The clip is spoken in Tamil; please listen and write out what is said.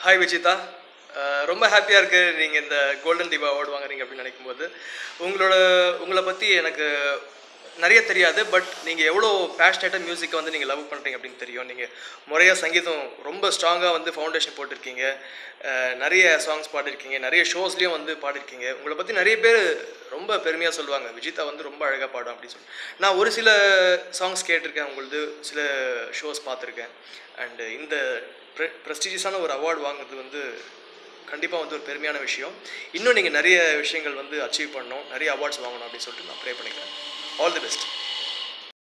ஹாய் விஜிதா uh, ரொம்ப ஹாப்பியாக இருக்குது நீங்கள் இந்த கோல்டன் தீபா அவார்டு வாங்குறீங்க அப்படின்னு நினைக்கும்போது உங்களோட உங்களை பற்றி எனக்கு நிறைய தெரியாது பட் நீங்கள் எவ்வளோ பேஷனேட்டாக மியூசிக்கை வந்து நீங்கள் லவ் பண்ணுறீங்க அப்படின்னு தெரியும். நீங்கள் முறையாக சங்கீதம் ரொம்ப ஸ்ட்ராங்காக வந்து ஃபவுண்டேஷன் போட்டிருக்கீங்க. நிறைய சாங்ஸ் பாடிருக்கீங்க நிறைய ஷோஸ்லேயும் வந்து பாடிருக்கீங்க உங்களை பற்றி நிறைய பேர் ரொம்ப பெருமையாக சொல்லுவாங்க. விஜிதா வந்து ரொம்ப அழகாக பாடும் அப்படின்னு சொல்லி நான் ஒரு சில சாங்ஸ் கேட்டிருக்கேன் உங்களது சில ஷோஸ் பார்த்துருக்கேன். அண்டு இந்த ப்ரெஸ்டீஜியஸான ஒரு அவார்டு வாங்குறது வந்து கண்டிப்பாக வந்து ஒரு பெருமையான விஷயம். இன்னும் நீங்கள் நிறைய விஷயங்கள் வந்து அச்சீவ் பண்ணணும். நிறைய அவார்ட்ஸ் வாங்கணும் அப்படின்னு சொல்லிட்டு நான் ப்ரே பண்ணிக்கிறேன். All the best